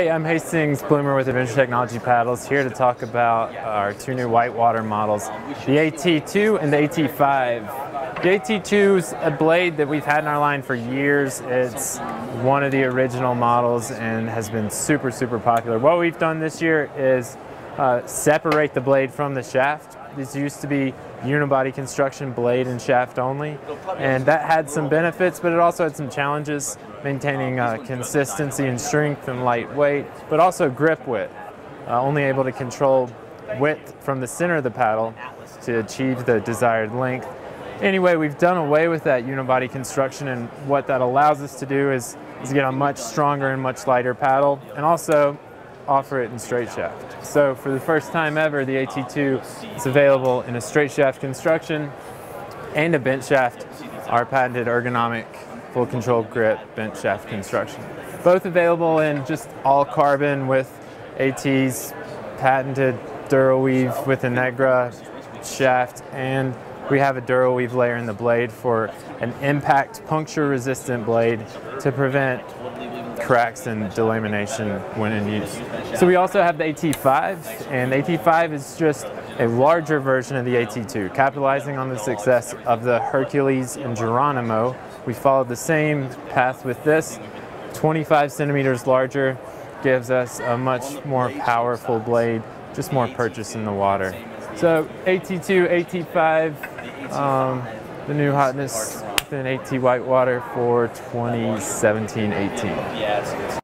Hey, I'm Hastings Bloomer with Adventure Technology Paddles here to talk about our two new whitewater models, the AT2 and the AT5. The AT2 is a blade that we've had in our line for years. It's one of the original models and has been super, super popular. What we've done this year is uh, separate the blade from the shaft. This used to be unibody construction blade and shaft only. And that had some benefits but it also had some challenges maintaining uh, consistency and strength and lightweight but also grip width. Uh, only able to control width from the center of the paddle to achieve the desired length. Anyway we've done away with that unibody construction and what that allows us to do is, is get a much stronger and much lighter paddle. And also offer it in straight shaft. So for the first time ever, the AT2 is available in a straight shaft construction and a bent shaft, our patented ergonomic full control grip bent shaft construction. Both available in just all carbon with AT's patented DuraWeave with a Negra shaft and we have a DuraWeave layer in the blade for an impact puncture resistant blade to prevent cracks and delamination when in use. So we also have the AT5, and AT5 is just a larger version of the AT2, capitalizing on the success of the Hercules and Geronimo. We followed the same path with this, 25 centimeters larger, gives us a much more powerful blade, just more purchase in the water. So AT2, AT5, um, the new hotness in AT Whitewater for 2017-18.